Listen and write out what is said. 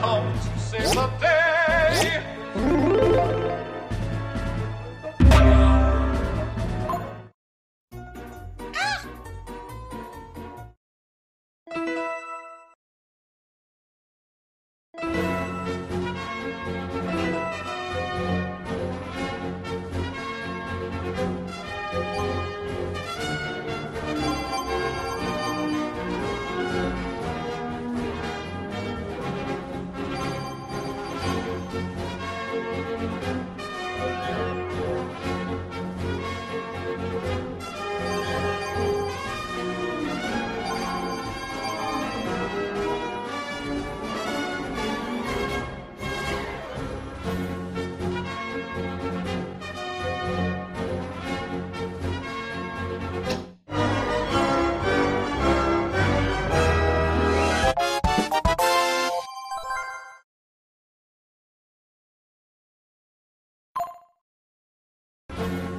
Come to save the day. We'll.